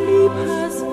sleep has